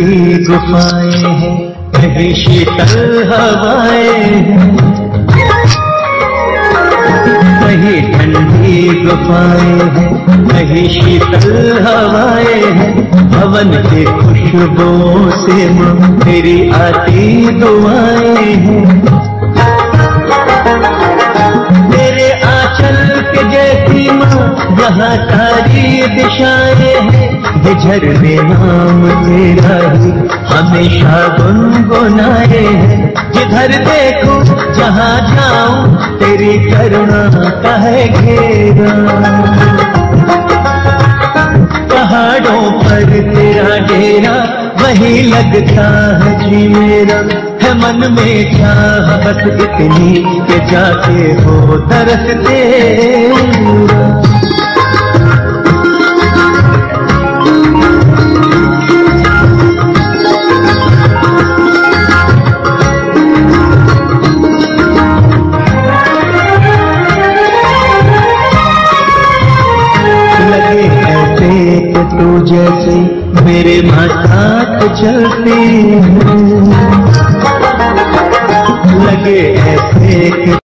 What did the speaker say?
ठंडी गुफाएँ हैं शीतल हवाएँ कहीं ठंडी गुफाएँ हैं कहीं शीतल हवाएँ हैं। भवन के खुशबुओं से माँ तेरी आती दुआएँ हैं। तेरे आंचल के जैसी माँ जहाँ सारी दिशाएँ ये झरने नाम तेरा ही। हमेशा गुनगुनाए जिधर देखो, जहाँ जाऊँ, तेरी करुणा का है घेरा। पहाड़ों पर तेरा डेरा, वही लगता है जी मेरा। है मन में चाह बस इतनी के जाके हो तरस तेरा जैसे मेरे माँ चलते हैं। लगे ऐसे